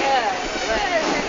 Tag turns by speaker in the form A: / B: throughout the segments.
A: Evet.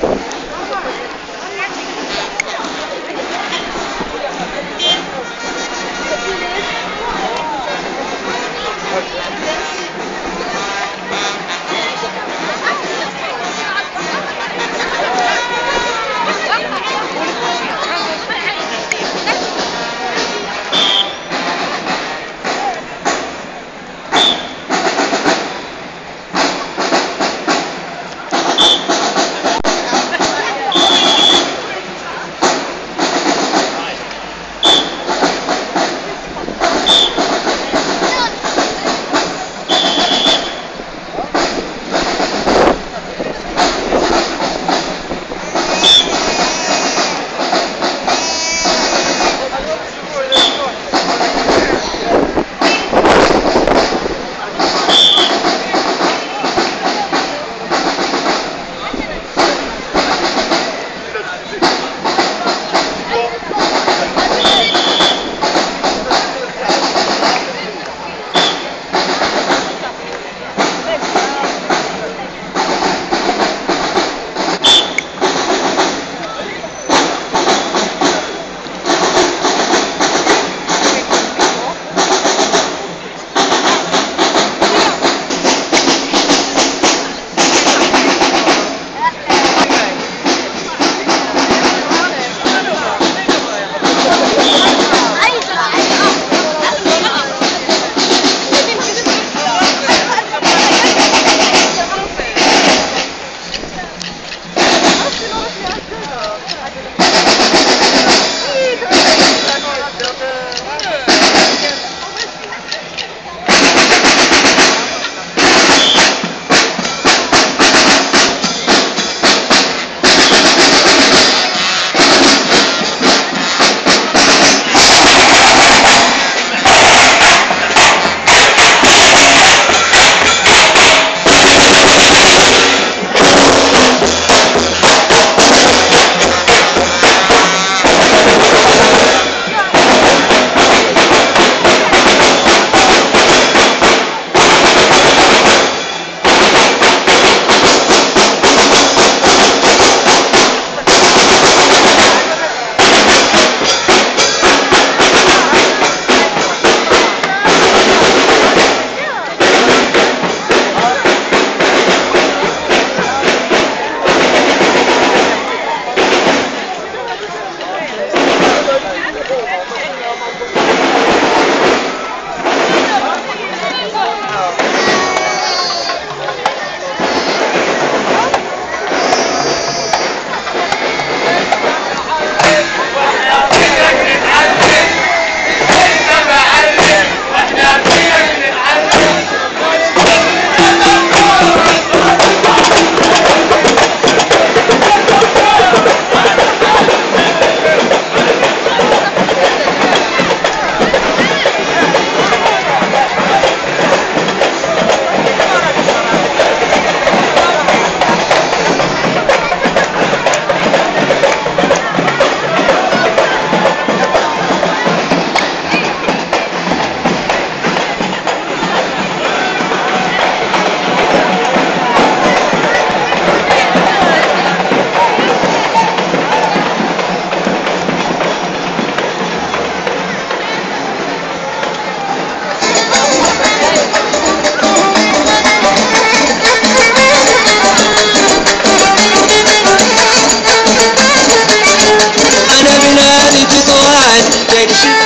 A: lady, she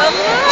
A: Vamos!